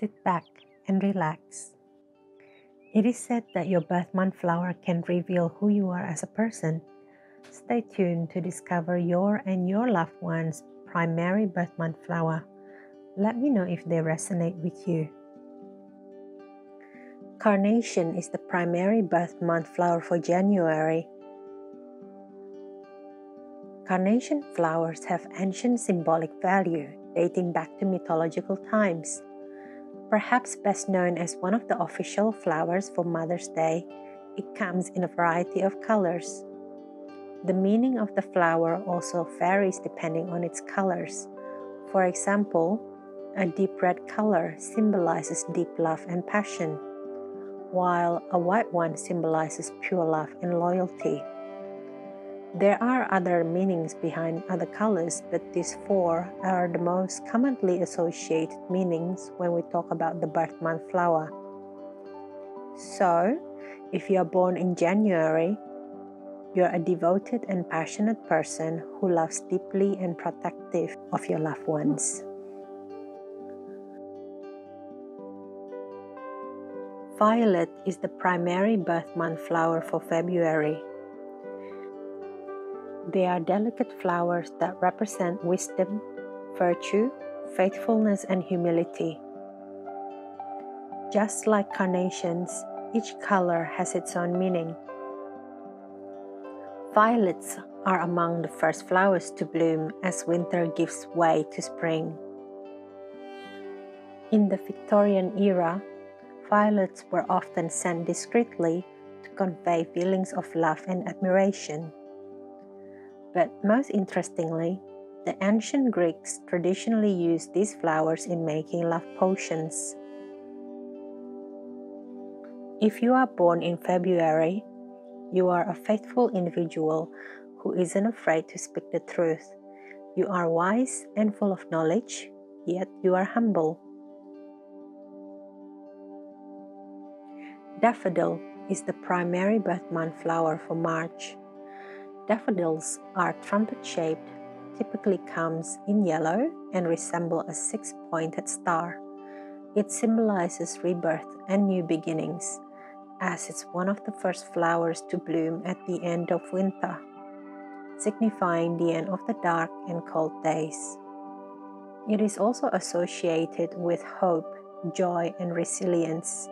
Sit back and relax. It is said that your birth month flower can reveal who you are as a person. Stay tuned to discover your and your loved one's primary birth month flower. Let me know if they resonate with you. Carnation is the primary birth month flower for January. Carnation flowers have ancient symbolic value dating back to mythological times. Perhaps best known as one of the official flowers for Mother's Day, it comes in a variety of colors. The meaning of the flower also varies depending on its colors. For example, a deep red color symbolizes deep love and passion, while a white one symbolizes pure love and loyalty. There are other meanings behind other colors, but these four are the most commonly associated meanings when we talk about the birth month flower. So, if you are born in January, you're a devoted and passionate person who loves deeply and protective of your loved ones. Violet is the primary birth month flower for February. They are delicate flowers that represent wisdom, virtue, faithfulness, and humility. Just like carnations, each color has its own meaning. Violets are among the first flowers to bloom as winter gives way to spring. In the Victorian era, violets were often sent discreetly to convey feelings of love and admiration. But most interestingly, the ancient Greeks traditionally used these flowers in making love potions. If you are born in February, you are a faithful individual who isn't afraid to speak the truth. You are wise and full of knowledge, yet you are humble. Daffodil is the primary birth month flower for March. Daffodils are trumpet shaped, typically comes in yellow and resemble a six-pointed star. It symbolizes rebirth and new beginnings as it's one of the first flowers to bloom at the end of winter, signifying the end of the dark and cold days. It is also associated with hope, joy, and resilience.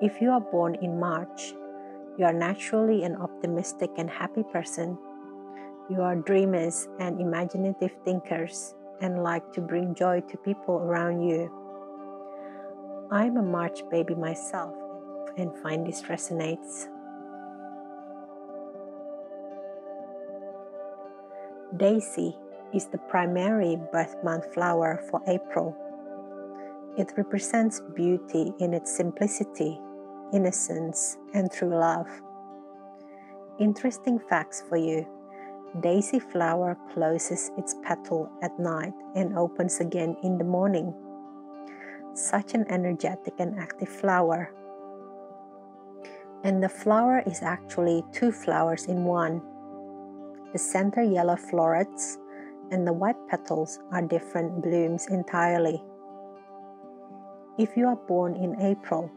If you are born in March, you are naturally an optimistic and happy person. You are dreamers and imaginative thinkers and like to bring joy to people around you. I'm a March baby myself and find this resonates. Daisy is the primary birth month flower for April. It represents beauty in its simplicity, innocence, and true love. Interesting facts for you. Daisy flower closes its petal at night and opens again in the morning. Such an energetic and active flower and the flower is actually two flowers in one. The center yellow florets and the white petals are different blooms entirely. If you are born in April,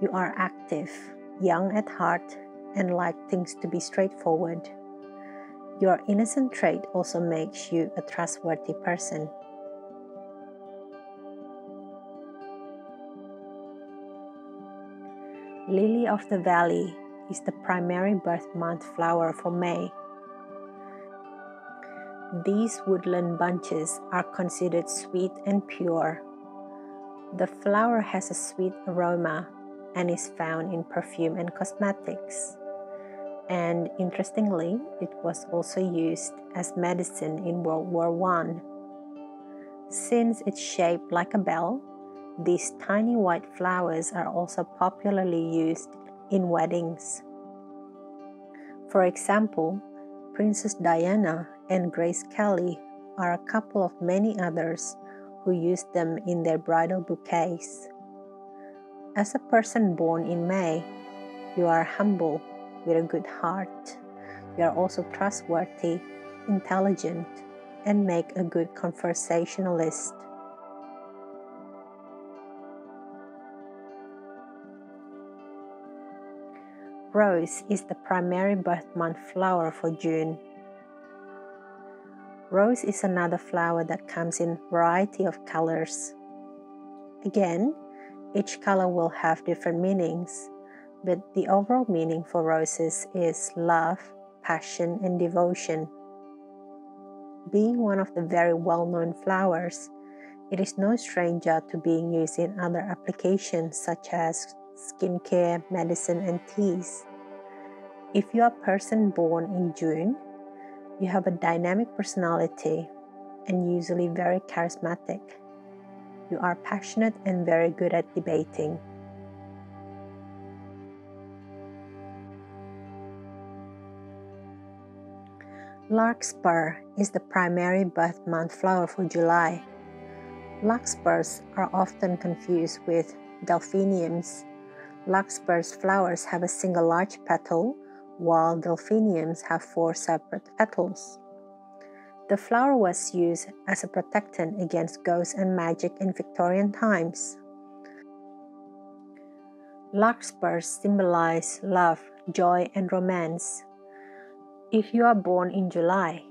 you are active, young at heart, and like things to be straightforward. Your innocent trait also makes you a trustworthy person. Lily of the Valley is the primary birth month flower for May. These woodland bunches are considered sweet and pure. The flower has a sweet aroma and is found in perfume and cosmetics. And interestingly, it was also used as medicine in World War I. Since it's shaped like a bell, these tiny white flowers are also popularly used in weddings. For example, Princess Diana and Grace Kelly are a couple of many others who use them in their bridal bouquets. As a person born in May, you are humble with a good heart. You are also trustworthy, intelligent, and make a good conversationalist. Rose is the primary birth month flower for June. Rose is another flower that comes in variety of colors. Again, each color will have different meanings, but the overall meaning for roses is love, passion, and devotion. Being one of the very well known flowers, it is no stranger to being used in other applications such as skincare, medicine, and teas. If you are a person born in June, you have a dynamic personality and usually very charismatic. You are passionate and very good at debating. Larkspur is the primary birth month flower for July. Larkspurs are often confused with delphiniums. Larkspur's flowers have a single large petal, while delphiniums have four separate petals. The flower was used as a protectant against ghosts and magic in Victorian times. Larkspurs symbolize love, joy, and romance. If you are born in July,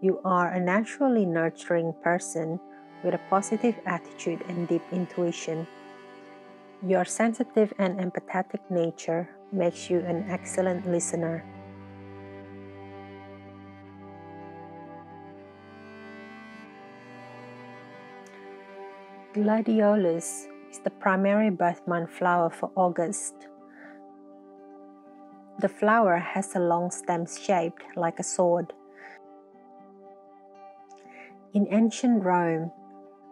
you are a naturally nurturing person with a positive attitude and deep intuition. Your sensitive and empathetic nature makes you an excellent listener. Gladiolus is the primary birth month flower for August. The flower has a long stem shaped like a sword. In ancient Rome,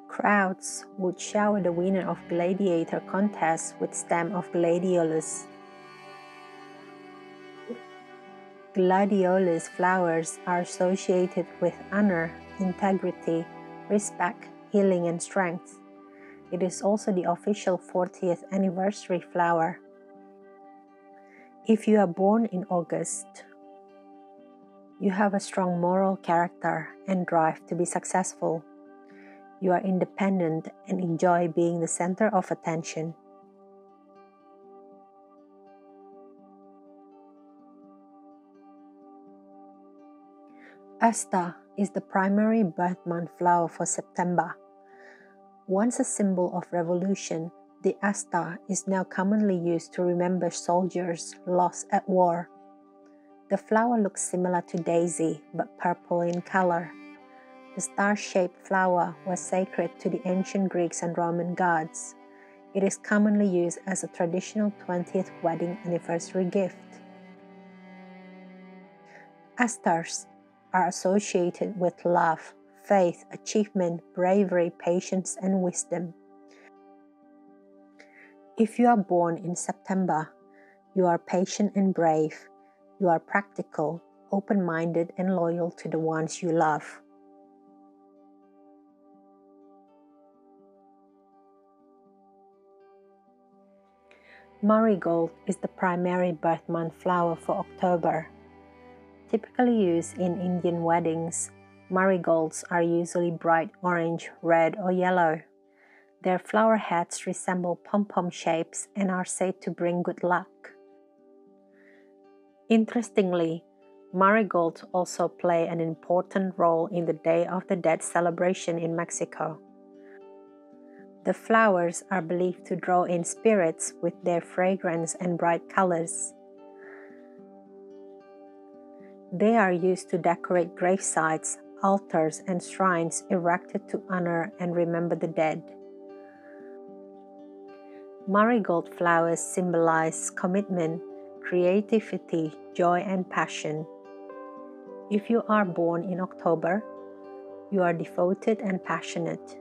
crowds would shower the winner of gladiator contests with stem of gladiolus. Gladiolus flowers are associated with honor, integrity, respect, healing, and strength. It is also the official 40th anniversary flower. If you are born in August, you have a strong moral character and drive to be successful. You are independent and enjoy being the center of attention. Aster is the primary birth month flower for September. Once a symbol of revolution, the aster is now commonly used to remember soldiers lost at war. The flower looks similar to daisy but purple in color. The star shaped flower was sacred to the ancient Greeks and Roman gods. It is commonly used as a traditional 20th wedding anniversary gift. Asters are associated with love, faith, achievement, bravery, patience, and wisdom. If you are born in September, you are patient and brave. You are practical, open minded, and loyal to the ones you love. Marigold is the primary birth month flower for October. Typically used in Indian weddings, marigolds are usually bright orange, red, or yellow. Their flower heads resemble pom pom shapes and are said to bring good luck. Interestingly, marigolds also play an important role in the Day of the Dead celebration in Mexico. The flowers are believed to draw in spirits with their fragrance and bright colors. They are used to decorate gravesites, altars, and shrines erected to honor and remember the dead. Marigold flowers symbolize commitment, creativity, joy, and passion. If you are born in October, you are devoted and passionate.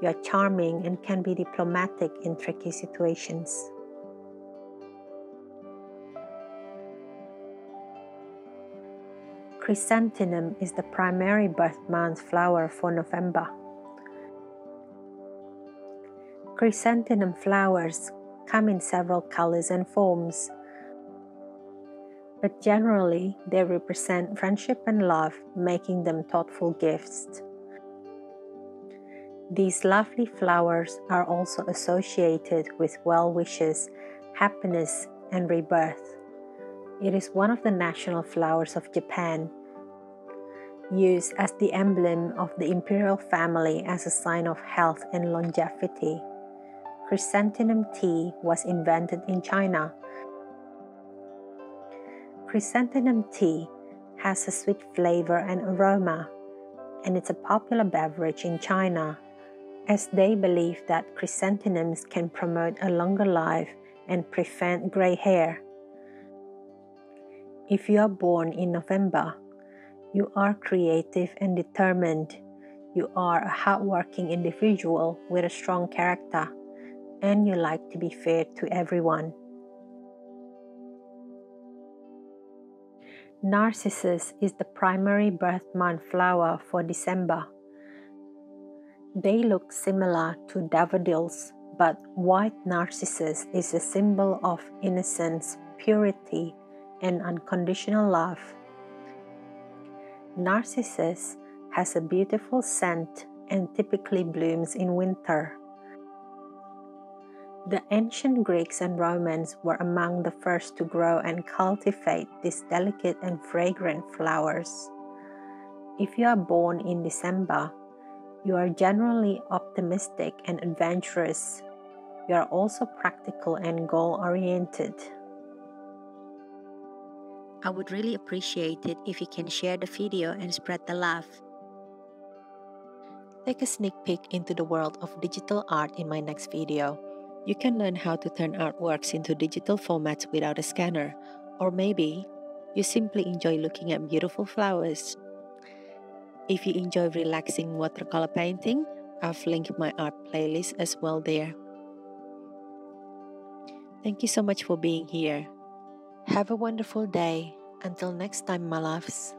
You are charming and can be diplomatic in tricky situations. Chrysanthemum is the primary birth month flower for November. Chrysanthemum flowers come in several colors and forms, but generally they represent friendship and love, making them thoughtful gifts. These lovely flowers are also associated with well wishes, happiness, and rebirth. It is one of the national flowers of Japan, used as the emblem of the imperial family as a sign of health and longevity. Chrysanthemum tea was invented in China. Chrysanthemum tea has a sweet flavor and aroma, and it's a popular beverage in China as they believe that chrysanthemums can promote a longer life and prevent gray hair. If you are born in November, you are creative and determined. You are a hardworking individual with a strong character, and you like to be fair to everyone. Narcissus is the primary birth month flower for December. They look similar to daffodils, but white narcissus is a symbol of innocence, purity, and unconditional love. Narcissus has a beautiful scent and typically blooms in winter. The ancient Greeks and Romans were among the first to grow and cultivate these delicate and fragrant flowers. If you are born in December, you are generally optimistic and adventurous. You are also practical and goal oriented. I would really appreciate it if you can share the video and spread the love. Take a sneak peek into the world of digital art in my next video. You can learn how to turn artworks into digital formats without a scanner, or maybe you simply enjoy looking at beautiful flowers. If you enjoy relaxing watercolor painting, I've linked my art playlist as well there. Thank you so much for being here. Have a wonderful day. Until next time, my loves.